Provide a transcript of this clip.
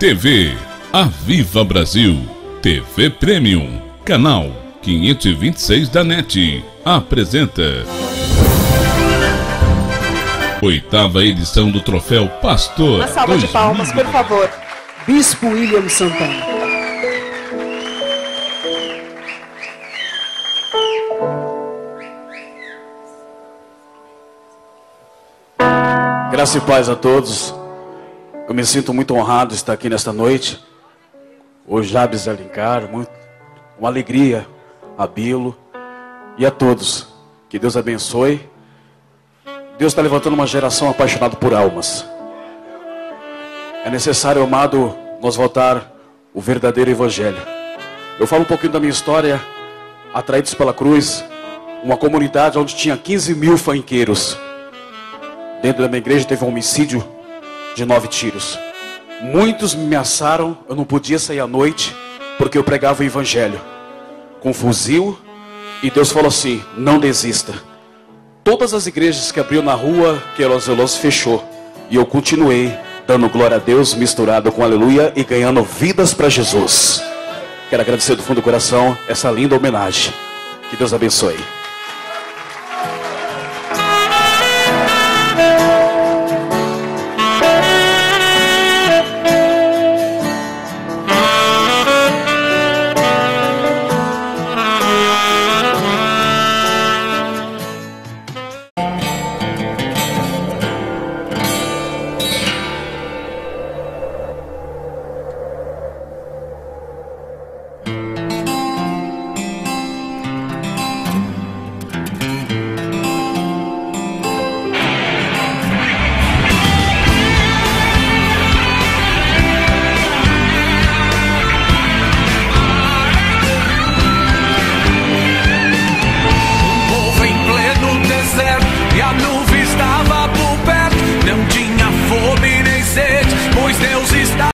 TV. Aviva Brasil. TV Premium. Canal 526 da NET. Apresenta. Oitava edição do troféu Pastor. Uma salva de 2000. palmas, por favor. Bispo William Santana. Graça e paz a todos. Eu me sinto muito honrado de estar aqui nesta noite. O Jabes Alencar, muito, uma alegria a Bilo e a todos. Que Deus abençoe. Deus está levantando uma geração apaixonada por almas. É necessário, amado, nós voltar o verdadeiro evangelho. Eu falo um pouquinho da minha história, atraídos pela cruz, uma comunidade onde tinha 15 mil fanqueiros. Dentro da minha igreja teve um homicídio de nove tiros. Muitos me ameaçaram, eu não podia sair à noite, porque eu pregava o evangelho. Com fuzil, e Deus falou assim: não desista. Todas as igrejas que abriu na rua, Queiroz Veloso fechou. E eu continuei dando glória a Deus, misturado com aleluia e ganhando vidas para Jesus. Quero agradecer do fundo do coração essa linda homenagem. Que Deus abençoe.